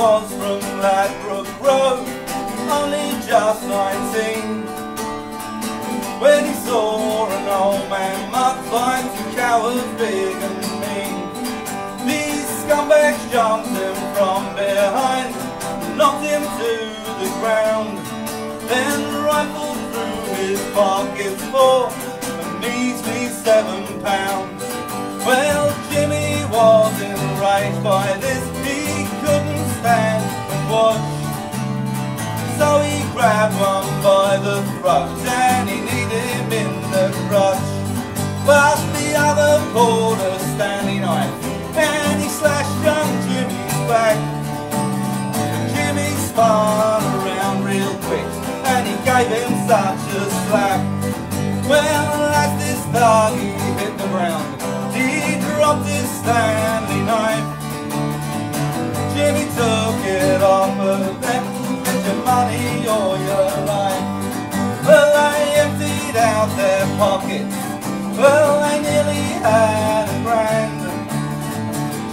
Ladbroke Road, only just 19. When he saw an old man mucked by two cowards big and mean. These scumbags jumped him from behind, knocked him to the ground, then rifled through his pockets for a measly seven pounds. Throat and he kneed him in the crotch. But the other a Stanley knife and he slashed young Jimmy's back. Jimmy spun around real quick and he gave him such a slap. Well, as this doggy hit the ground, he dropped his Stanley knife. Their pockets, well, they nearly had a grand.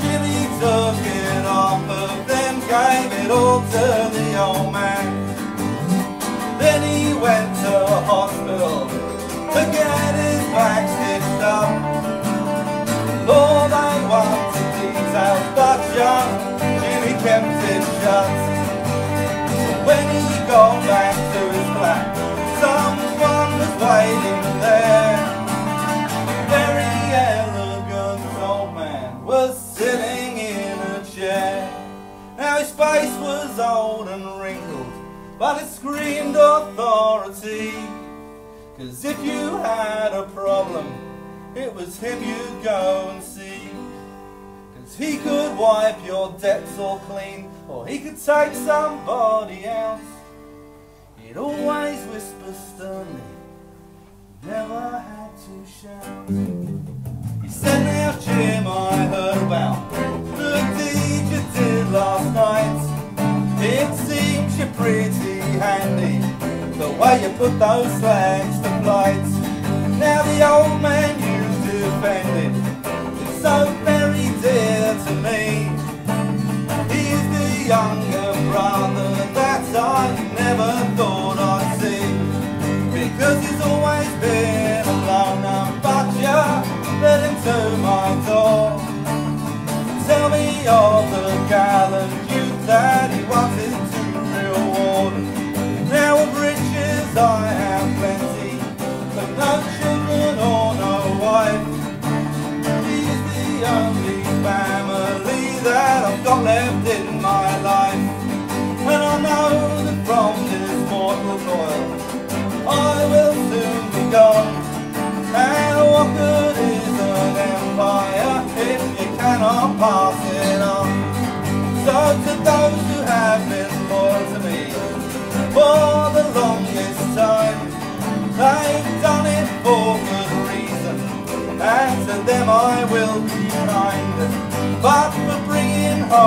Jimmy took it off of them, gave it all to the old man. Then he went to hospital face was old and wrinkled, but it screamed authority. Cause if you had a problem, it was him you'd go and see. Cause he could wipe your debts all clean, or he could take somebody else. He'd always whisper sternly, never had to shout. He said, now Jim, I put those flags plenty, but no children or no wife. He's the only family that I've got left in my life. And I know that from this mortal coil, I will soon be gone. And what good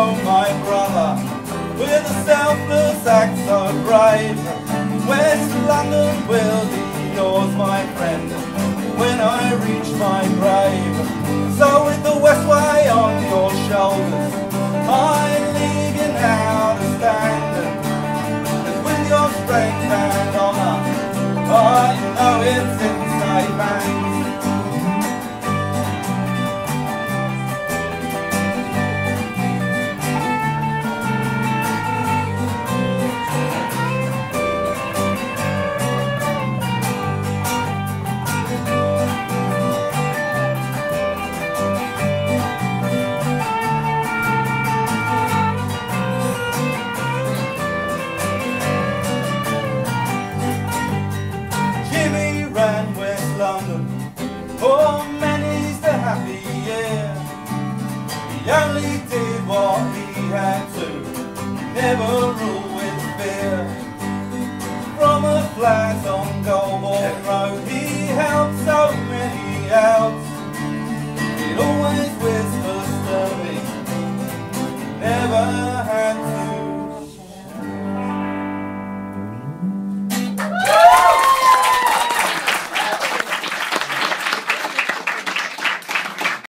home my brother with a selfless act so brave, West London will be yours, my friend, when I reach my grave. So with the West Westway on your shoulders, I leave you now to stand. And with your strength and honour, I know it's in safe He only did what he had to, never ruled with fear. From a flat on Golborne Road.